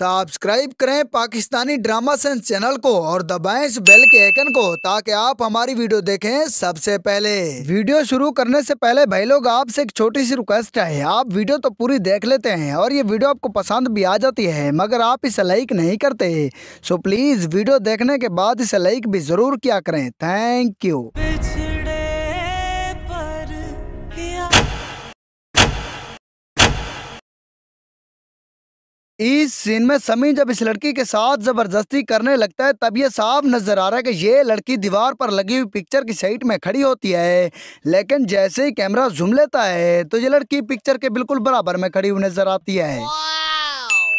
Subscribe करें Pakistani drama sense channel को और दबाएँ इस बेल के आइकन को ताकि आप हमारी वीडियो देखें सबसे पहले। वीडियो शुरू करने से पहले भाई लोग, आपसे एक छोटी सी रिक्वेस्ट है। आप वीडियो तो पूरी देख लेते हैं और ये वीडियो आपको पसंद भी आ जाती है, मगर आप इसे लाइक नहीं करते। सो प्लीज़ वीडियो देखने के बाद इसे लाइक भी ज़रूर किया करें। थैंक यू इस सीन में समी जब इस लड़की के साथ ज़बरदस्ती करने लगता है तब ये साफ़ नज़र आ रहा है कि ये लड़की दीवार पर लगी हुई पिक्चर की साइड में खड़ी होती है। लेकिन जैसे ही कैमरा झूम लेता है तो ये लड़की पिक्चर के बिल्कुल बराबर में खड़ी हुई नज़र आती है।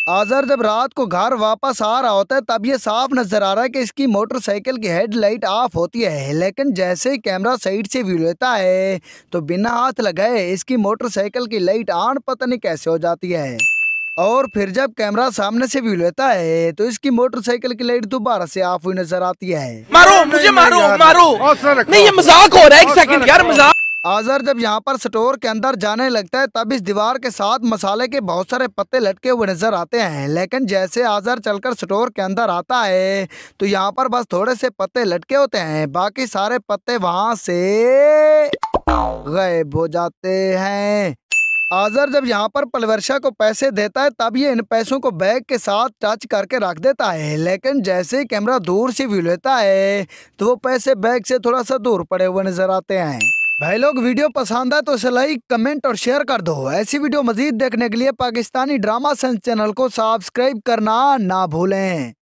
आजर जब रात को घर वापस आ रहा होता है तब ये साफ़ नज़र आ रहा है कि इसकी मोटरसाइकिल की हेडलाइट ऑफ़ होती है। लेकिन जैसे ही कैमरा साइड से व्यू लेता है तो बिना हाथ लगाए इसकी मोटरसाइकिल की लाइट ऑन पता नहीं कैसे हो जाती है। और फिर जब कैमरा सामने से व्यू लेता है तो इसकी मोटरसाइकिल की लाइट दोबारा से ऑफ़ हुई नज़र आती है। मारो मुझे मारो मारो। नहीं ये मज़ाक हो रहा है एक सेकंड यार मज़ाक। आजर जब यहाँ पर स्टोर के अंदर जाने लगता है तब इस दीवार के साथ मसाले के बहुत सारे पत्ते लटके हुए नज़र आते हैं। लेकिन जैसे आजर चलकर स्टोर के अंदर आता है तो यहाँ पर बस थोड़े से पत्ते लटके होते हैं। बाकी सारे पत्ते वहाँ से गायब हो जाते हैं। आजर जब यहाँ पर पलवर्षा को पैसे देता है, तब ये इन पैसों को बैग के साथ टच करके रख देता है। लेकिन जैसे ही कैमरा दूर से व्यू लेता है तो वो पैसे बैग से थोड़ा सा दूर पड़े हुए नज़र आते हैं। भाई लोग, वीडियो पसंद है तो इसे लाइक, कमेंट और शेयर कर दो। ऐसी वीडियो मजीद देखने के लिए पाकिस्तानी ड्रामा सेंस चैनल को सब्सक्राइब करना ना भूलें।